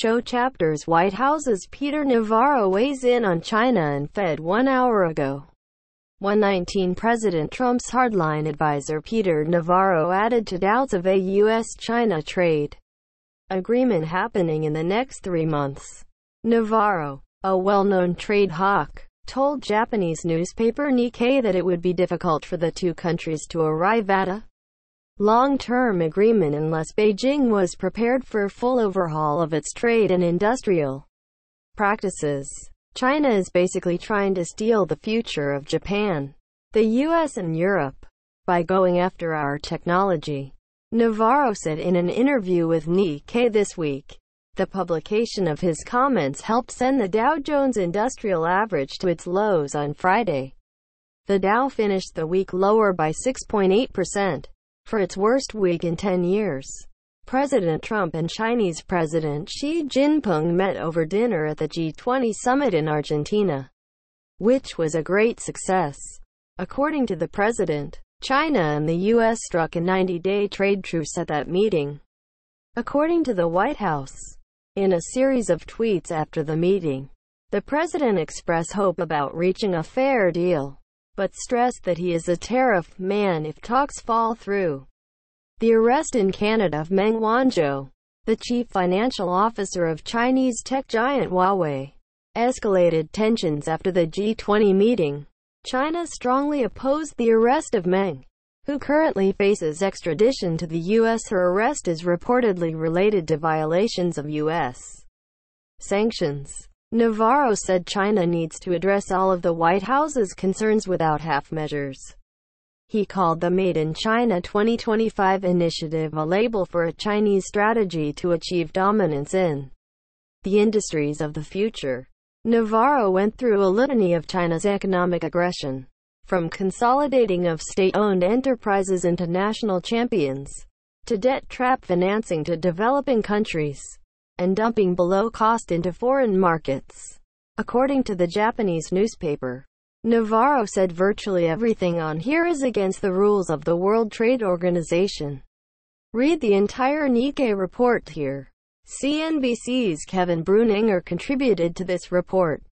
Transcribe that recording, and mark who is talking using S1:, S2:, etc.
S1: show chapters White House's Peter Navarro weighs in on China and Fed one hour ago. 119 President Trump's hardline advisor Peter Navarro added to doubts of a U.S.-China trade agreement happening in the next three months. Navarro, a well-known trade hawk, told Japanese newspaper Nikkei that it would be difficult for the two countries to arrive at a long-term agreement unless Beijing was prepared for a full overhaul of its trade and industrial practices. China is basically trying to steal the future of Japan, the US and Europe by going after our technology. Navarro said in an interview with Nikkei this week. The publication of his comments helped send the Dow Jones Industrial Average to its lows on Friday. The Dow finished the week lower by 6.8%, for its worst week in 10 years. President Trump and Chinese President Xi Jinping met over dinner at the G20 summit in Argentina, which was a great success. According to the president, China and the U.S. struck a 90-day trade truce at that meeting. According to the White House, in a series of tweets after the meeting, the president expressed hope about reaching a fair deal, but stressed that he is a tariff man if talks fall through. The arrest in Canada of Meng Wanzhou, the chief financial officer of Chinese tech giant Huawei, escalated tensions after the G20 meeting. China strongly opposed the arrest of Meng, who currently faces extradition to the U.S. Her arrest is reportedly related to violations of U.S. sanctions. Navarro said China needs to address all of the White House's concerns without half measures. He called the Made in China 2025 initiative a label for a Chinese strategy to achieve dominance in the industries of the future. Navarro went through a litany of China's economic aggression, from consolidating of state-owned enterprises into national champions, to debt trap financing to developing countries, and dumping below cost into foreign markets. According to the Japanese newspaper, Navarro said virtually everything on here is against the rules of the World Trade Organization. Read the entire Nikkei report here. CNBC's Kevin Breuninger contributed to this report.